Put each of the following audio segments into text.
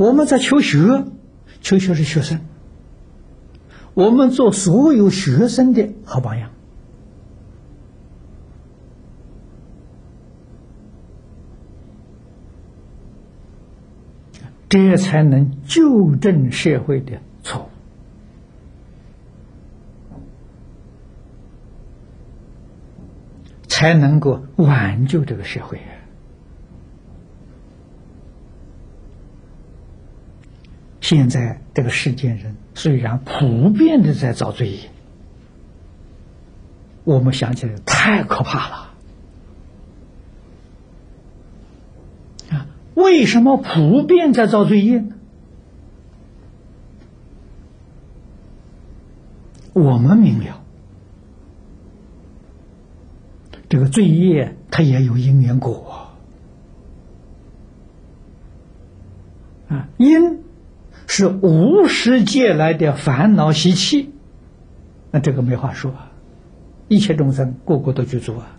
我们在求学，求学是学生，我们做所有学生的好榜样，这才能纠正社会的错误，才能够挽救这个社会。现在这个世间人虽然普遍的在造罪业，我们想起来太可怕了啊！为什么普遍在造罪业呢？我们明了，这个罪业它也有因缘果啊，因。是无始借来的烦恼习气，那这个没话说！一切众生个个都去做啊。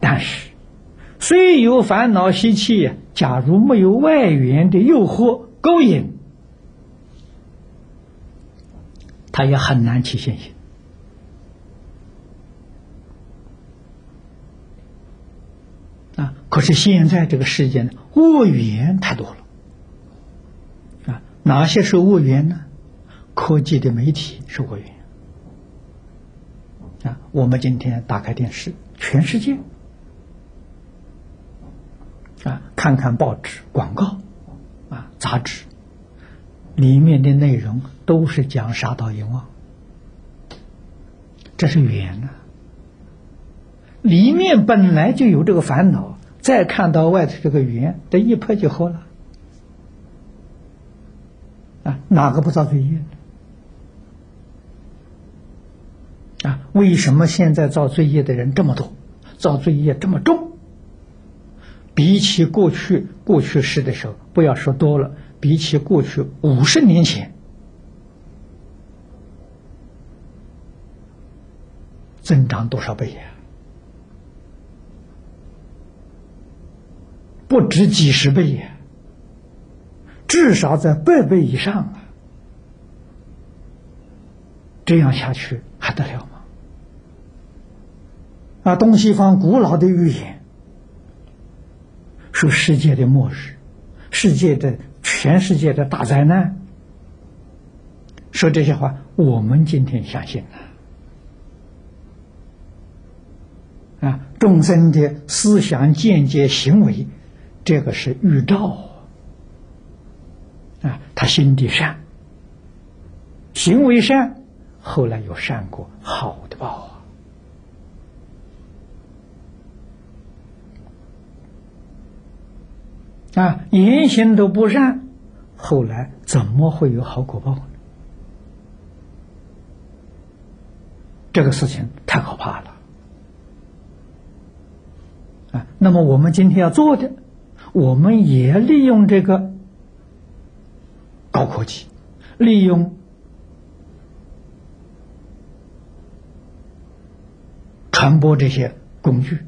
但是，虽有烦恼习气，假如没有外缘的诱惑勾引，他也很难起现行啊。可是现在这个世界呢，恶缘太多了。哪些是恶缘呢？科技的媒体是恶缘啊！我们今天打开电视，全世界啊，看看报纸、广告啊、杂志，里面的内容都是讲杀盗淫妄，这是缘呐。里面本来就有这个烦恼，再看到外头这个缘，这一拍就合了。哪个不造罪业啊？为什么现在造罪业的人这么多，造罪业这么重？比起过去过去式的时候，不要说多了，比起过去五十年前，增长多少倍呀？不止几十倍呀！至少在百倍以上啊！这样下去还得了吗？啊，东西方古老的预言说世界的末日，世界的全世界的大灾难，说这些话，我们今天相信了啊！众生的思想、见解、行为，这个是预兆。心地善，行为善，后来有善果，好的报啊！啊，言行都不善，后来怎么会有好果报呢？这个事情太可怕了啊！那么我们今天要做的，我们也利用这个。高科技，利用传播这些工具。